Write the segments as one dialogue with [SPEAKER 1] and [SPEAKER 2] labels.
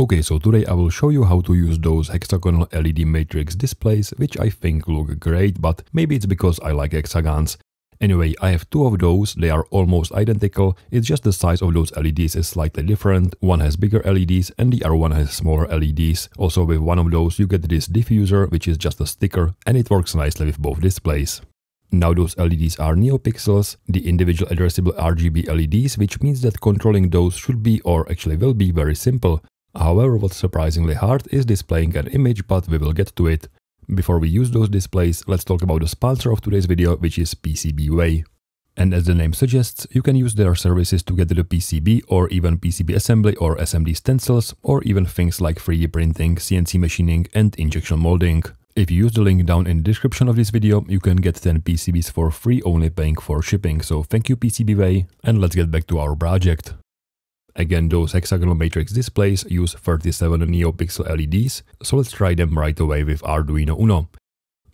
[SPEAKER 1] Okay, so today I will show you how to use those hexagonal LED matrix displays, which I think look great, but maybe it's because I like hexagons. Anyway, I have two of those, they are almost identical, it's just the size of those LEDs is slightly different, one has bigger LEDs and the other one has smaller LEDs. Also with one of those you get this diffuser, which is just a sticker, and it works nicely with both displays. Now those LEDs are neopixels, the individual addressable RGB LEDs, which means that controlling those should be or actually will be very simple. However, what's surprisingly hard is displaying an image, but we will get to it. Before we use those displays, let's talk about the sponsor of today's video, which is PCBWay. And as the name suggests, you can use their services to get the PCB or even PCB assembly or SMD stencils, or even things like 3D printing, CNC machining and injection molding. If you use the link down in the description of this video, you can get 10 PCBs for free, only paying for shipping. So thank you PCBWay, and let's get back to our project. Again, those hexagonal matrix displays use 37 NeoPixel LEDs, so let's try them right away with Arduino Uno.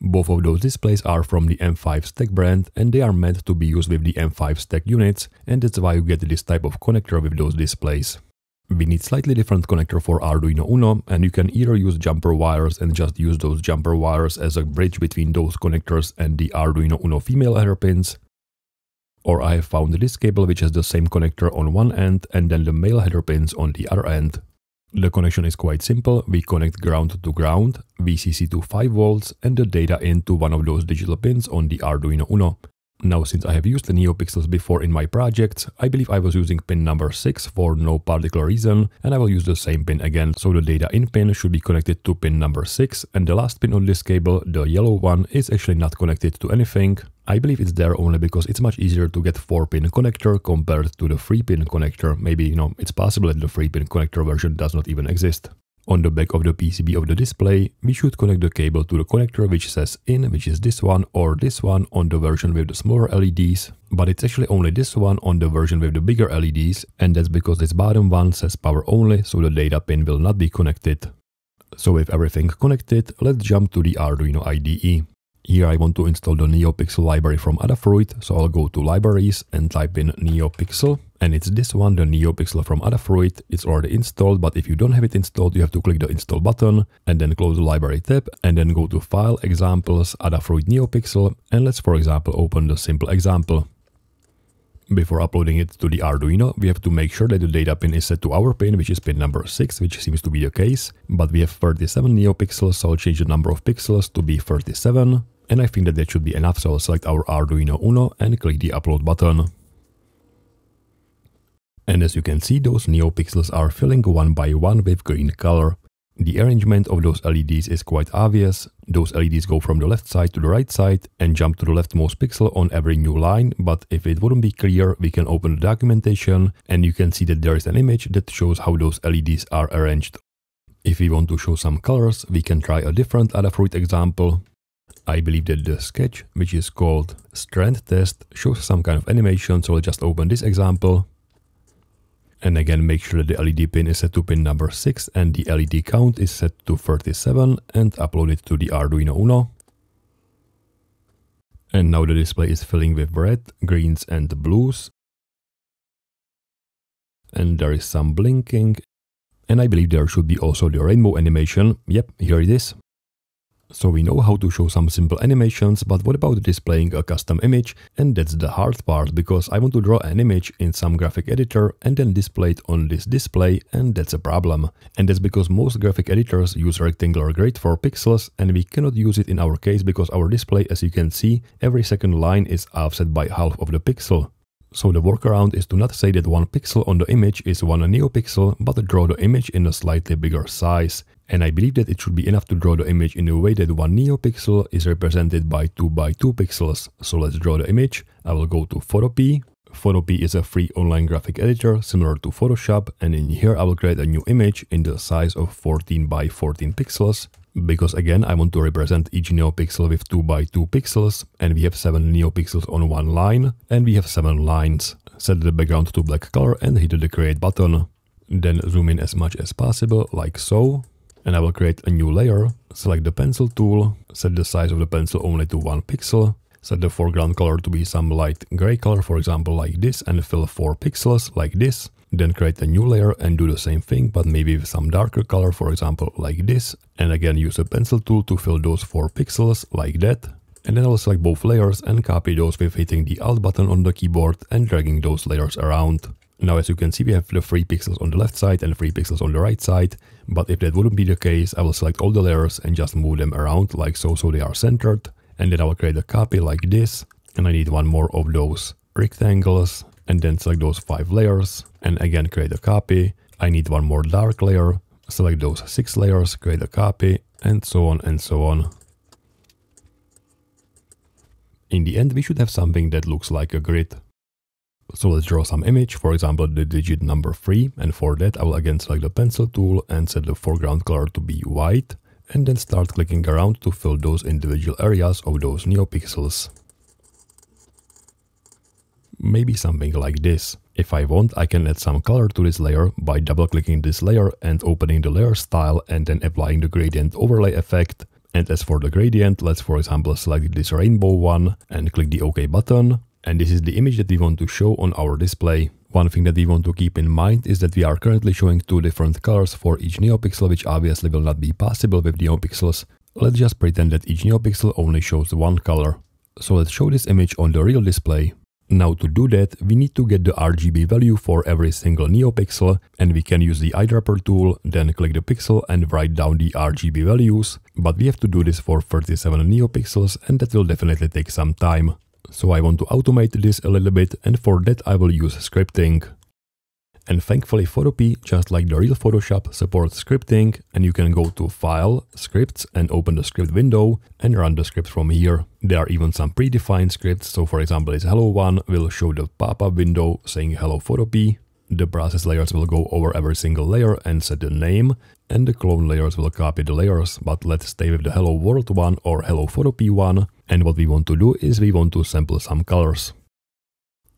[SPEAKER 1] Both of those displays are from the M5 Stack brand and they are meant to be used with the M5 Stack units and that's why you get this type of connector with those displays. We need slightly different connector for Arduino Uno and you can either use jumper wires and just use those jumper wires as a bridge between those connectors and the Arduino Uno female header pins, or I have found this cable which has the same connector on one end and then the male header pins on the other end. The connection is quite simple, we connect ground to ground, VCC to 5 volts and the data into one of those digital pins on the Arduino Uno. Now since I have used the NeoPixels before in my projects, I believe I was using pin number 6 for no particular reason and I will use the same pin again, so the data in pin should be connected to pin number 6 and the last pin on this cable, the yellow one, is actually not connected to anything, I believe it's there only because it's much easier to get 4-pin connector compared to the 3-pin connector. Maybe, you know, it's possible that the 3-pin connector version does not even exist. On the back of the PCB of the display, we should connect the cable to the connector which says in, which is this one or this one on the version with the smaller LEDs, but it's actually only this one on the version with the bigger LEDs, and that's because this bottom one says power only, so the data pin will not be connected. So with everything connected, let's jump to the Arduino IDE. Here I want to install the NeoPixel library from Adafruit, so I'll go to libraries and type in NeoPixel. And it's this one, the NeoPixel from Adafruit. It's already installed, but if you don't have it installed, you have to click the install button and then close the library tab and then go to file, examples, Adafruit NeoPixel. And let's, for example, open the simple example. Before uploading it to the Arduino, we have to make sure that the data pin is set to our pin, which is pin number 6, which seems to be the case. But we have 37 NeoPixels, so I'll change the number of pixels to be 37. And I think that that should be enough, so I'll select our Arduino Uno and click the upload button. And as you can see, those NeoPixels are filling one by one with green color. The arrangement of those LEDs is quite obvious. Those LEDs go from the left side to the right side and jump to the leftmost pixel on every new line, but if it wouldn't be clear, we can open the documentation and you can see that there is an image that shows how those LEDs are arranged. If we want to show some colors, we can try a different Adafruit example. I believe that the sketch, which is called strand test, shows some kind of animation, so I'll just open this example. And again, make sure that the LED pin is set to pin number 6 and the LED count is set to 37 and upload it to the Arduino Uno. And now the display is filling with red, greens and blues. And there is some blinking. And I believe there should be also the rainbow animation. Yep, here it is. So we know how to show some simple animations, but what about displaying a custom image? And that's the hard part, because I want to draw an image in some graphic editor and then display it on this display, and that's a problem. And that's because most graphic editors use rectangular grid for pixels, and we cannot use it in our case because our display, as you can see, every second line is offset by half of the pixel. So the workaround is to not say that one pixel on the image is one neopixel, but draw the image in a slightly bigger size. And I believe that it should be enough to draw the image in a way that one neopixel is represented by 2 by 2 pixels. So let's draw the image. I will go to Photopea. Photopea is a free online graphic editor similar to Photoshop and in here I will create a new image in the size of 14 by 14 pixels because again I want to represent each neopixel with 2 by 2 pixels and we have 7 neopixels on one line and we have 7 lines. Set the background to black color and hit the create button. Then zoom in as much as possible like so and I will create a new layer, select the pencil tool, set the size of the pencil only to 1 pixel, set the foreground color to be some light gray color, for example like this, and fill 4 pixels like this. Then create a new layer and do the same thing, but maybe with some darker color, for example, like this. And again, use a pencil tool to fill those 4 pixels, like that. And then I'll select both layers and copy those with hitting the Alt button on the keyboard and dragging those layers around. Now as you can see we have the 3 pixels on the left side and 3 pixels on the right side, but if that wouldn't be the case I will select all the layers and just move them around like so so they are centered, and then I will create a copy like this, and I need one more of those rectangles, and then select those 5 layers, and again create a copy, I need one more dark layer, select those 6 layers, create a copy, and so on and so on. In the end we should have something that looks like a grid. So let's draw some image, for example the digit number 3 and for that I will again select the pencil tool and set the foreground color to be white and then start clicking around to fill those individual areas of those neopixels. Maybe something like this. If I want, I can add some color to this layer by double clicking this layer and opening the layer style and then applying the gradient overlay effect. And as for the gradient, let's for example select this rainbow one and click the OK button and this is the image that we want to show on our display. One thing that we want to keep in mind is that we are currently showing two different colors for each neopixel, which obviously will not be possible with neopixels. Let's just pretend that each neopixel only shows one color. So let's show this image on the real display. Now to do that, we need to get the RGB value for every single neopixel and we can use the eyedropper tool, then click the pixel and write down the RGB values. But we have to do this for 37 neopixels and that will definitely take some time. So I want to automate this a little bit and for that I will use scripting. And thankfully Photopea, just like the real Photoshop, supports scripting and you can go to File, Scripts and open the script window and run the script from here. There are even some predefined scripts, so for example this hello one will show the pop-up window saying hello Photopea. The process layers will go over every single layer and set the name, and the clone layers will copy the layers, but let's stay with the hello world one or hello Photopea one, and what we want to do is we want to sample some colors.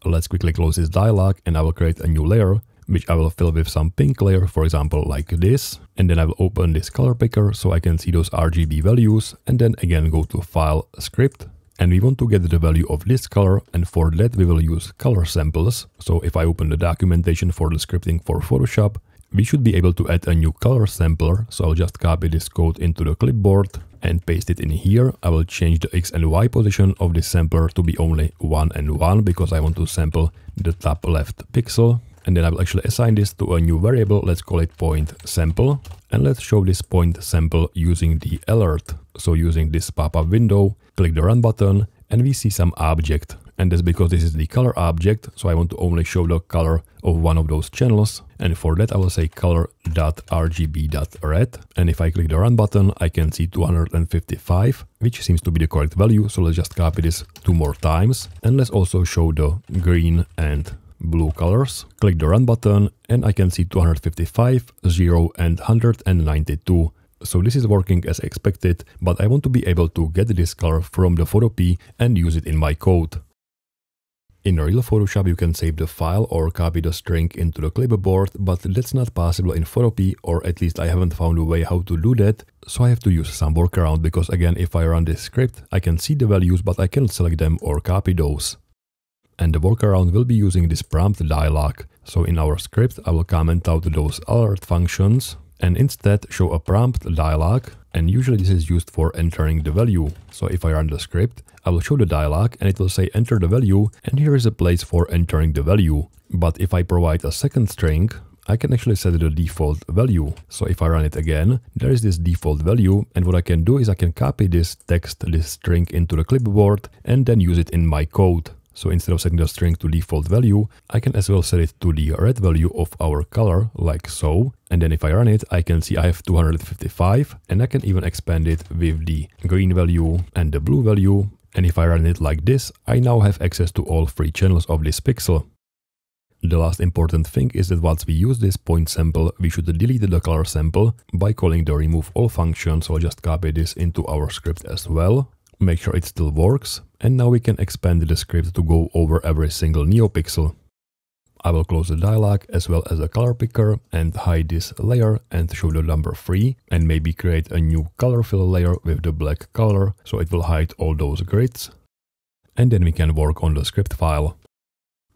[SPEAKER 1] Let's quickly close this dialog and I will create a new layer, which I will fill with some pink layer, for example like this. And then I will open this color picker so I can see those RGB values and then again go to File, Script. And we want to get the value of this color and for that we will use color samples. So if I open the documentation for the scripting for Photoshop, we should be able to add a new color sampler. So I'll just copy this code into the clipboard and paste it in here. I will change the X and Y position of this sampler to be only 1 and 1 because I want to sample the top left pixel. And then I will actually assign this to a new variable, let's call it point sample. And let's show this point sample using the alert. So using this pop-up window, click the run button and we see some object and that's because this is the color object, so I want to only show the color of one of those channels, and for that I will say color.rgb.red, and if I click the run button I can see 255, which seems to be the correct value, so let's just copy this two more times, and let's also show the green and blue colors. Click the run button and I can see 255, 0 and 192. So this is working as expected, but I want to be able to get this color from the Photopea and use it in my code. In real Photoshop you can save the file or copy the string into the clipboard, but that's not possible in Photopea or at least I haven't found a way how to do that, so I have to use some workaround because again if I run this script I can see the values but I cannot select them or copy those. And the workaround will be using this prompt dialog. So in our script I will comment out those alert functions and instead show a prompt dialog and usually this is used for entering the value. So if I run the script, I will show the dialog and it will say enter the value and here is a place for entering the value. But if I provide a second string, I can actually set the default value. So if I run it again, there is this default value and what I can do is I can copy this text, this string into the clipboard and then use it in my code. So instead of setting the string to default value, I can as well set it to the red value of our color, like so. And then if I run it, I can see I have 255 and I can even expand it with the green value and the blue value. And if I run it like this, I now have access to all three channels of this pixel. The last important thing is that once we use this point sample, we should delete the color sample by calling the remove all function. So I'll just copy this into our script as well make sure it still works, and now we can expand the script to go over every single NeoPixel. I will close the dialog as well as the color picker and hide this layer and show the number 3 and maybe create a new color fill layer with the black color so it will hide all those grids. And then we can work on the script file.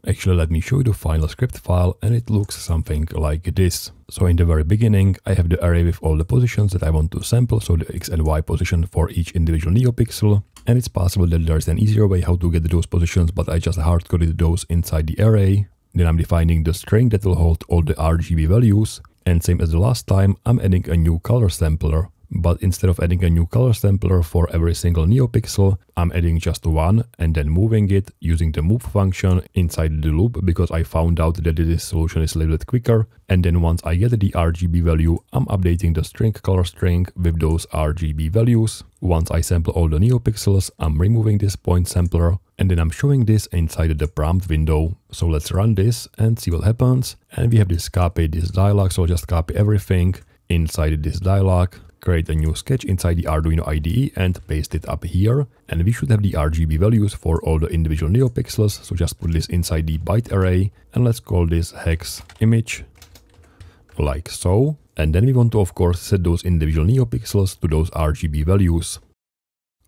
[SPEAKER 1] Actually, let me show you the final script file and it looks something like this. So in the very beginning, I have the array with all the positions that I want to sample, so the x and y position for each individual NeoPixel. And it's possible that there's an easier way how to get those positions, but I just hard-coded those inside the array. Then I'm defining the string that will hold all the RGB values. And same as the last time, I'm adding a new color sampler but instead of adding a new color sampler for every single NeoPixel, I'm adding just one and then moving it using the move function inside the loop because I found out that this solution is a little bit quicker. And then once I get the RGB value, I'm updating the string color string with those RGB values. Once I sample all the NeoPixels, I'm removing this point sampler and then I'm showing this inside the prompt window. So let's run this and see what happens. And we have this copy, this dialog, so I'll just copy everything inside this dialog create a new sketch inside the Arduino IDE and paste it up here. And we should have the RGB values for all the individual NeoPixels. So just put this inside the byte array and let's call this hex image like so. And then we want to of course set those individual NeoPixels to those RGB values.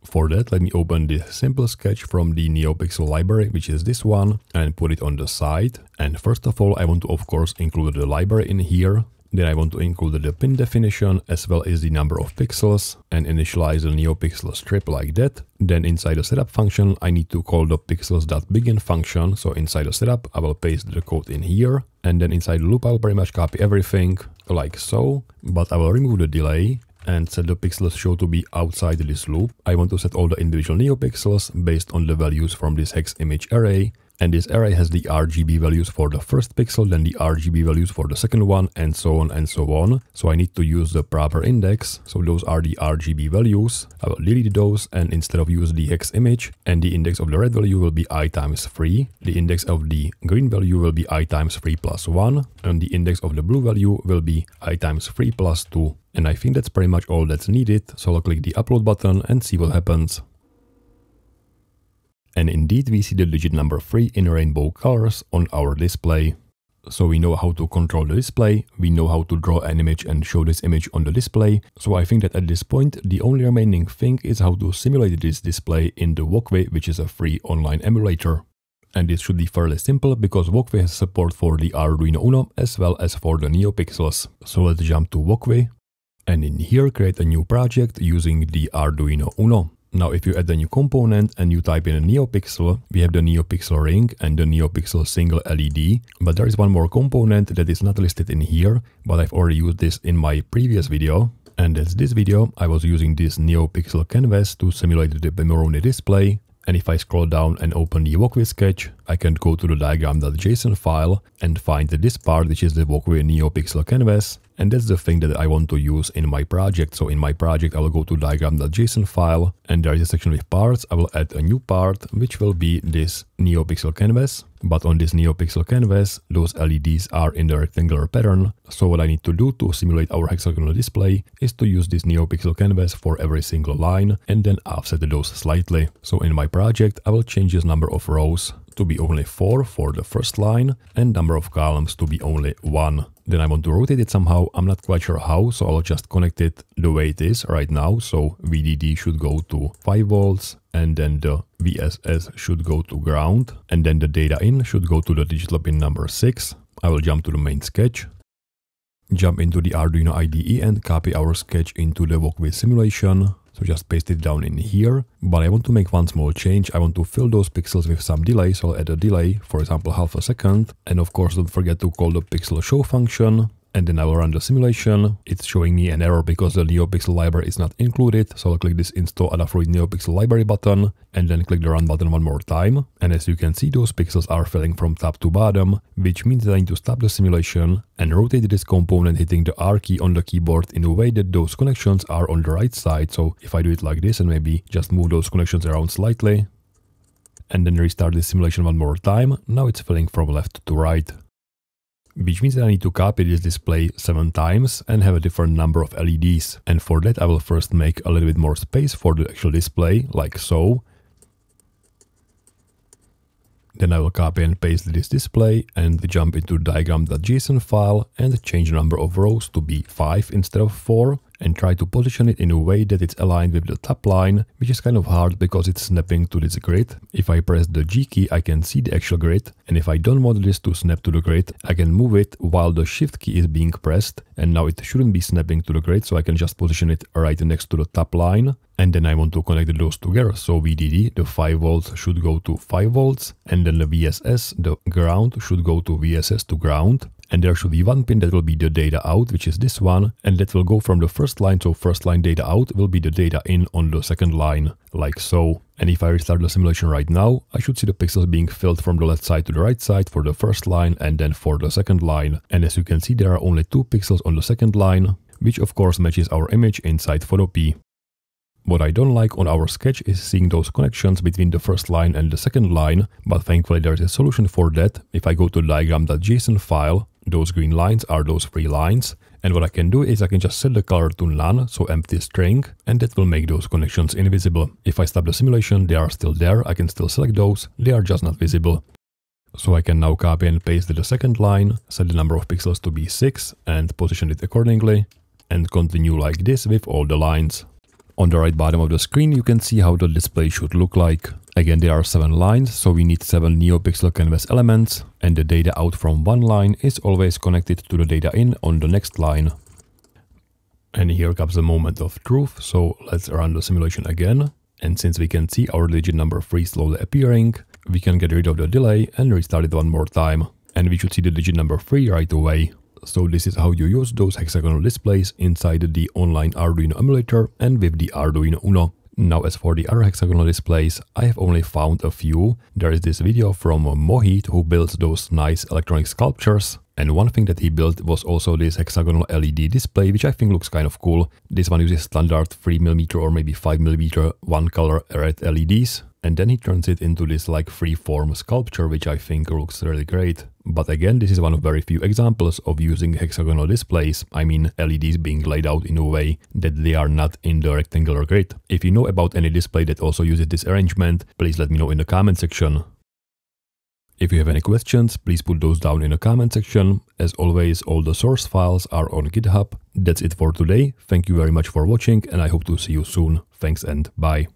[SPEAKER 1] For that, let me open the simple sketch from the NeoPixel library, which is this one, and put it on the side. And first of all, I want to of course include the library in here. Then I want to include the pin definition as well as the number of pixels and initialize the NeoPixel strip like that. Then inside the setup function, I need to call the pixels.begin function. So inside the setup, I will paste the code in here. And then inside the loop, I will pretty much copy everything like so, but I will remove the delay and set the pixels show to be outside this loop. I want to set all the individual NeoPixels based on the values from this hex image array and this array has the RGB values for the first pixel, then the RGB values for the second one, and so on and so on. So I need to use the proper index. So those are the RGB values. I will delete those and instead of use the hex image, and the index of the red value will be i times 3. The index of the green value will be i times 3 plus 1, and the index of the blue value will be i times 3 plus 2. And I think that's pretty much all that's needed, so I'll click the upload button and see what happens. And indeed we see the digit number 3 in rainbow colors on our display. So we know how to control the display, we know how to draw an image and show this image on the display. So I think that at this point the only remaining thing is how to simulate this display in the Wokwi which is a free online emulator. And this should be fairly simple because Wokwi has support for the Arduino Uno as well as for the NeoPixels. So let's jump to Wokwi and in here create a new project using the Arduino Uno. Now if you add a new component and you type in a NeoPixel, we have the NeoPixel ring and the NeoPixel single LED, but there is one more component that is not listed in here, but I've already used this in my previous video. And that's this video, I was using this NeoPixel canvas to simulate the Pimoroni display, and if I scroll down and open the wokwi sketch, I can go to the diagram.json file and find this part which is the wokwi NeoPixel canvas and that's the thing that I want to use in my project. So in my project, I will go to diagram.json file and there is a section with parts. I will add a new part, which will be this NeoPixel canvas. But on this NeoPixel canvas, those LEDs are in the rectangular pattern. So what I need to do to simulate our hexagonal display is to use this NeoPixel canvas for every single line and then offset those slightly. So in my project, I will change this number of rows to be only 4 for the first line and number of columns to be only 1. Then I want to rotate it somehow, I'm not quite sure how, so I'll just connect it the way it is right now. So VDD should go to 5 volts and then the VSS should go to ground and then the data in should go to the digital pin number 6. I will jump to the main sketch, jump into the Arduino IDE and copy our sketch into the wokwi simulation. So just paste it down in here. But I want to make one small change. I want to fill those pixels with some delay. So I'll add a delay, for example, half a second. And of course, don't forget to call the pixel show function and then I will run the simulation. It's showing me an error because the NeoPixel library is not included, so I'll click this install Adafruit NeoPixel library button and then click the run button one more time. And as you can see, those pixels are filling from top to bottom, which means that I need to stop the simulation and rotate this component hitting the R key on the keyboard in a way that those connections are on the right side. So if I do it like this and maybe just move those connections around slightly, and then restart the simulation one more time, now it's filling from left to right which means that I need to copy this display 7 times and have a different number of LEDs. And for that I will first make a little bit more space for the actual display, like so. Then I will copy and paste this display and jump into diagram.json file and change the number of rows to be 5 instead of 4. And try to position it in a way that it's aligned with the top line, which is kind of hard because it's snapping to this grid. If I press the G key, I can see the actual grid, and if I don't want this to snap to the grid, I can move it while the Shift key is being pressed, and now it shouldn't be snapping to the grid, so I can just position it right next to the top line. And then I want to connect those together, so VDD, the 5 volts should go to 5 volts, and then the VSS, the ground, should go to VSS to ground and there should be one pin that will be the data out, which is this one, and that will go from the first line, so first line data out will be the data in on the second line, like so. And if I restart the simulation right now, I should see the pixels being filled from the left side to the right side for the first line and then for the second line. And as you can see, there are only two pixels on the second line, which of course matches our image inside Photopea. What I don't like on our sketch is seeing those connections between the first line and the second line, but thankfully there is a solution for that. If I go to diagram.json file, those green lines are those free lines. And what I can do is I can just set the color to none, so empty string, and that will make those connections invisible. If I stop the simulation, they are still there, I can still select those, they are just not visible. So I can now copy and paste the second line, set the number of pixels to be 6 and position it accordingly, and continue like this with all the lines. On the right bottom of the screen you can see how the display should look like. Again there are 7 lines, so we need 7 NeoPixel canvas elements, and the data out from one line is always connected to the data in on the next line. And here comes the moment of truth, so let's run the simulation again. And since we can see our digit number 3 slowly appearing, we can get rid of the delay and restart it one more time. And we should see the digit number 3 right away. So this is how you use those hexagonal displays inside the online Arduino emulator and with the Arduino Uno. Now as for the other hexagonal displays, I have only found a few. There is this video from Mohit who builds those nice electronic sculptures. And one thing that he built was also this hexagonal LED display, which I think looks kind of cool. This one uses standard 3mm or maybe 5mm one color red LEDs and then he turns it into this like free-form sculpture, which I think looks really great. But again, this is one of very few examples of using hexagonal displays, I mean LEDs being laid out in a way that they are not in the rectangular grid. If you know about any display that also uses this arrangement, please let me know in the comment section. If you have any questions, please put those down in the comment section. As always, all the source files are on GitHub. That's it for today. Thank you very much for watching and I hope to see you soon. Thanks and bye.